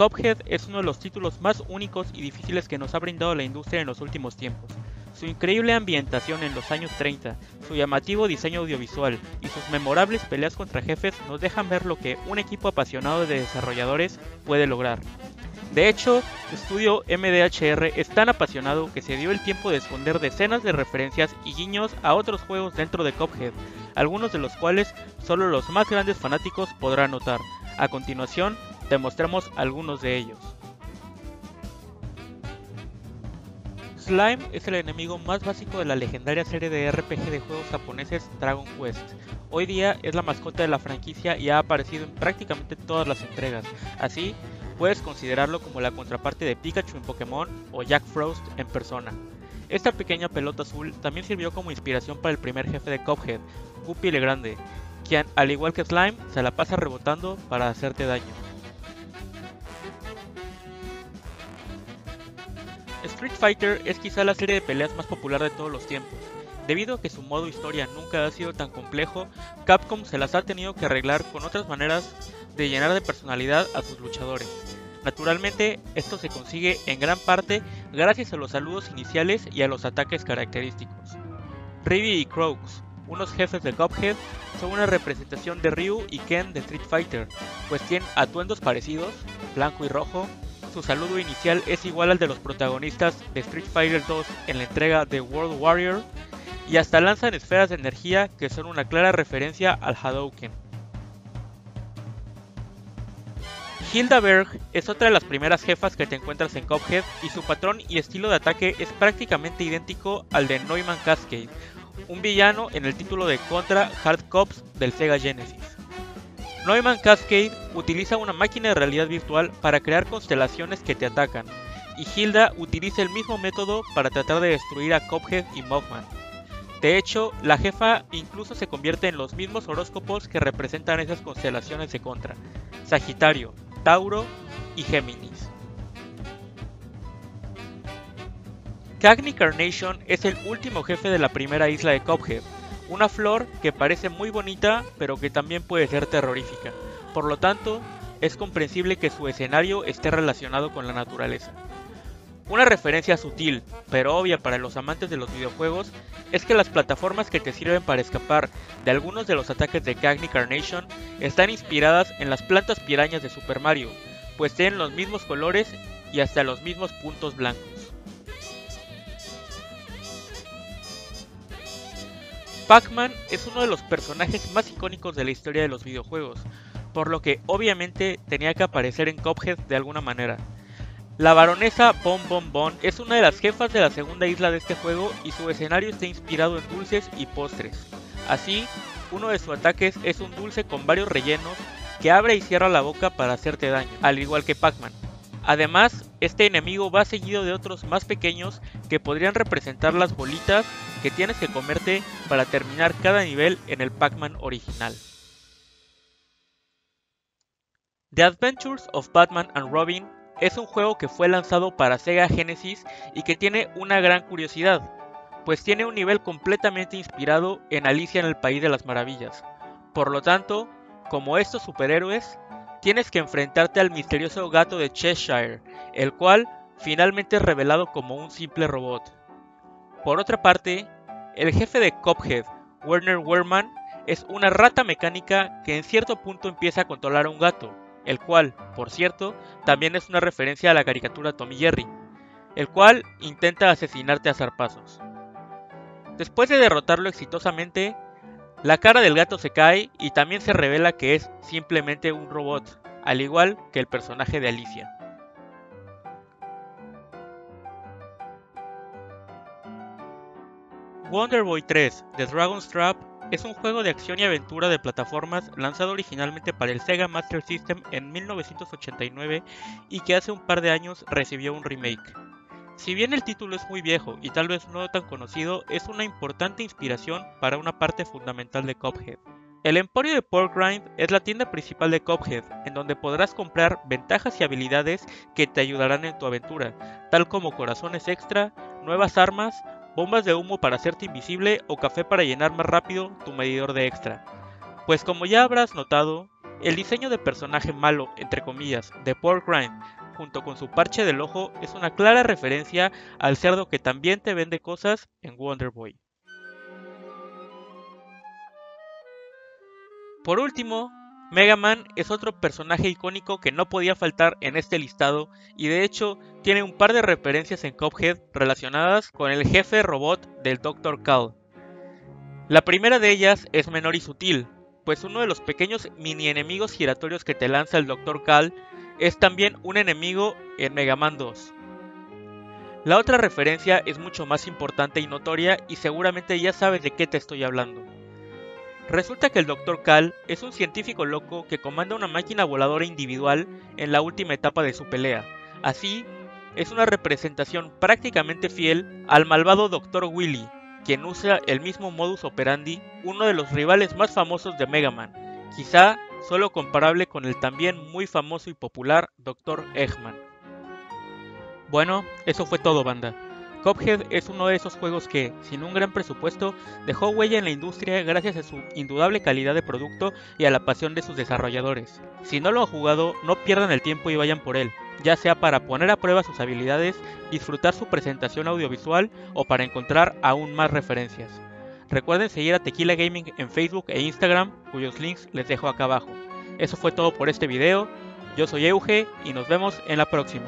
Cuphead es uno de los títulos más únicos y difíciles que nos ha brindado la industria en los últimos tiempos. Su increíble ambientación en los años 30, su llamativo diseño audiovisual y sus memorables peleas contra jefes nos dejan ver lo que un equipo apasionado de desarrolladores puede lograr. De hecho, estudio MDHR es tan apasionado que se dio el tiempo de esconder decenas de referencias y guiños a otros juegos dentro de Cuphead, algunos de los cuales solo los más grandes fanáticos podrán notar. A continuación, te mostramos algunos de ellos. Slime es el enemigo más básico de la legendaria serie de RPG de juegos japoneses Dragon Quest. Hoy día es la mascota de la franquicia y ha aparecido en prácticamente todas las entregas. Así, puedes considerarlo como la contraparte de Pikachu en Pokémon o Jack Frost en persona. Esta pequeña pelota azul también sirvió como inspiración para el primer jefe de Cuphead, Guppy el Grande, quien al igual que Slime se la pasa rebotando para hacerte daño. Street Fighter es quizá la serie de peleas más popular de todos los tiempos. Debido a que su modo historia nunca ha sido tan complejo, Capcom se las ha tenido que arreglar con otras maneras de llenar de personalidad a sus luchadores. Naturalmente, esto se consigue en gran parte gracias a los saludos iniciales y a los ataques característicos. Ribby y Croaks, unos jefes de Cuphead, son una representación de Ryu y Ken de Street Fighter, pues tienen atuendos parecidos, blanco y rojo, su saludo inicial es igual al de los protagonistas de Street Fighter 2 en la entrega de World Warrior, y hasta lanzan esferas de energía que son una clara referencia al Hadouken. Hilda Berg es otra de las primeras jefas que te encuentras en Cuphead y su patrón y estilo de ataque es prácticamente idéntico al de Neumann Cascade, un villano en el título de Contra Hard Cops del Sega Genesis. Neumann Cascade utiliza una máquina de realidad virtual para crear constelaciones que te atacan, y Hilda utiliza el mismo método para tratar de destruir a Cuphead y Mothman. De hecho, la jefa incluso se convierte en los mismos horóscopos que representan esas constelaciones de contra, Sagitario, Tauro y Géminis. Cagney Carnation es el último jefe de la primera isla de Cuphead, una flor que parece muy bonita pero que también puede ser terrorífica, por lo tanto es comprensible que su escenario esté relacionado con la naturaleza. Una referencia sutil, pero obvia para los amantes de los videojuegos, es que las plataformas que te sirven para escapar de algunos de los ataques de Cagney Carnation están inspiradas en las plantas pirañas de Super Mario, pues tienen los mismos colores y hasta los mismos puntos blancos. Pac-Man es uno de los personajes más icónicos de la historia de los videojuegos, por lo que obviamente tenía que aparecer en Cuphead de alguna manera. La baronesa Bon Bon Bon es una de las jefas de la segunda isla de este juego y su escenario está inspirado en dulces y postres. Así, uno de sus ataques es un dulce con varios rellenos que abre y cierra la boca para hacerte daño, al igual que Pac-Man. Además, este enemigo va seguido de otros más pequeños que podrían representar las bolitas que tienes que comerte para terminar cada nivel en el Pac-Man original. The Adventures of Batman and Robin es un juego que fue lanzado para Sega Genesis y que tiene una gran curiosidad, pues tiene un nivel completamente inspirado en Alicia en el País de las Maravillas. Por lo tanto, como estos superhéroes, tienes que enfrentarte al misterioso gato de Cheshire, el cual finalmente es revelado como un simple robot. Por otra parte, el jefe de Cophead, Werner Werman, es una rata mecánica que en cierto punto empieza a controlar a un gato, el cual, por cierto, también es una referencia a la caricatura Tommy Jerry, el cual intenta asesinarte a zarpazos. Después de derrotarlo exitosamente, la cara del gato se cae y también se revela que es simplemente un robot, al igual que el personaje de Alicia. Wonder Boy 3 The Dragon's Trap es un juego de acción y aventura de plataformas lanzado originalmente para el Sega Master System en 1989 y que hace un par de años recibió un remake. Si bien el título es muy viejo y tal vez no tan conocido, es una importante inspiración para una parte fundamental de Cuphead. El Emporio de Porkrind es la tienda principal de Cuphead, en donde podrás comprar ventajas y habilidades que te ayudarán en tu aventura, tal como corazones extra, nuevas armas, bombas de humo para hacerte invisible o café para llenar más rápido tu medidor de extra. Pues como ya habrás notado, El diseño de personaje malo, entre comillas, de Paul Grind, junto con su parche del ojo, es una clara referencia al cerdo que también te vende cosas en Wonder Boy. Por último, Mega Man es otro personaje icónico que no podía faltar en este listado y de hecho tiene un par de referencias en Cuphead relacionadas con el jefe robot del Dr. Cal. La primera de ellas es menor y sutil, pues uno de los pequeños mini enemigos giratorios que te lanza el Dr. Cal es también un enemigo en Mega Man 2. La otra referencia es mucho más importante y notoria y seguramente ya sabes de qué te estoy hablando. Resulta que el Dr. Cal es un científico loco que comanda una máquina voladora individual en la última etapa de su pelea. Así, es una representación prácticamente fiel al malvado Dr. Willy, quien usa el mismo modus operandi, uno de los rivales más famosos de Mega Man, quizá solo comparable con el también muy famoso y popular Dr. Eggman. Bueno, eso fue todo banda. Cuphead es uno de esos juegos que, sin un gran presupuesto, dejó huella en la industria gracias a su indudable calidad de producto y a la pasión de sus desarrolladores. Si no lo han jugado, no pierdan el tiempo y vayan por él, ya sea para poner a prueba sus habilidades, disfrutar su presentación audiovisual o para encontrar aún más referencias. Recuerden seguir a Tequila Gaming en Facebook e Instagram, cuyos links les dejo acá abajo. Eso fue todo por este video, yo soy Euge y nos vemos en la próxima.